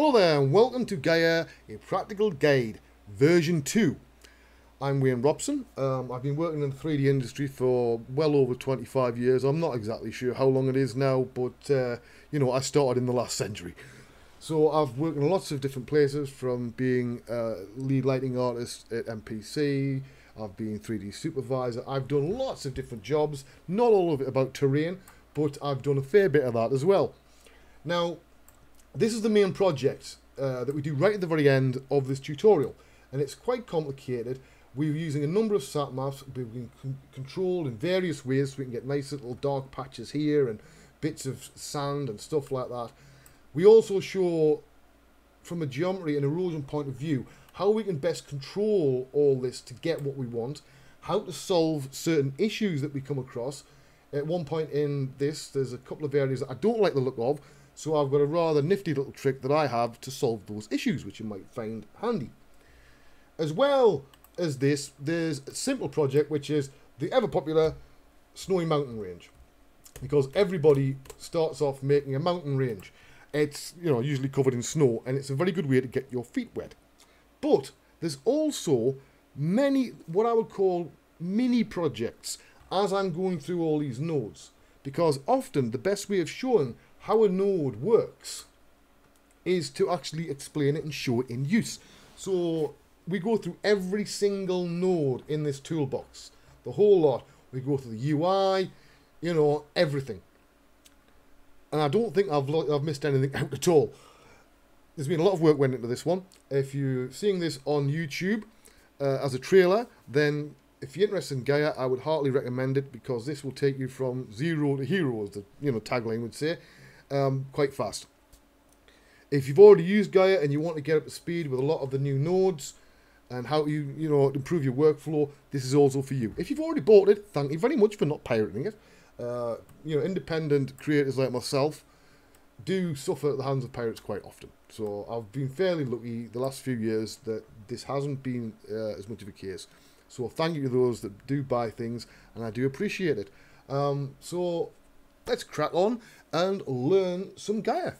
Hello there and welcome to Gaea, a practical guide, version 2. I'm Wayne Robson. Um, I've been working in the 3D industry for well over 25 years. I'm not exactly sure how long it is now, but uh, you know, I started in the last century. So I've worked in lots of different places from being a lead lighting artist at MPC, I've been 3D supervisor, I've done lots of different jobs, not all of it about terrain, but I've done a fair bit of that as well. Now, this is the main project uh, that we do right at the very end of this tutorial and it's quite complicated. We're using a number of sat maps being controlled in various ways so we can get nice little dark patches here and bits of sand and stuff like that. We also show from a geometry and erosion point of view how we can best control all this to get what we want, how to solve certain issues that we come across. At one point in this, there's a couple of areas that I don't like the look of, so I've got a rather nifty little trick that I have to solve those issues, which you might find handy. As well as this, there's a simple project, which is the ever popular Snowy Mountain Range. Because everybody starts off making a mountain range. It's, you know, usually covered in snow, and it's a very good way to get your feet wet. But there's also many, what I would call mini projects, as I'm going through all these nodes. Because often the best way of showing how a node works is to actually explain it and show it in use. So we go through every single node in this toolbox, the whole lot. We go through the UI, you know, everything. And I don't think I've, I've missed anything out at all. There's been a lot of work went into this one. If you're seeing this on YouTube uh, as a trailer, then if you're interested in Gaea, I would heartily recommend it because this will take you from zero to hero, as the you know tagline would say um, quite fast. If you've already used Gaea and you want to get up to speed with a lot of the new nodes and how you you know improve your workflow, this is also for you. If you've already bought it, thank you very much for not pirating it. Uh, you know, independent creators like myself do suffer at the hands of pirates quite often. So I've been fairly lucky the last few years that this hasn't been uh, as much of a case. So thank you to those that do buy things, and I do appreciate it. Um, so let's crack on and learn some Gaea.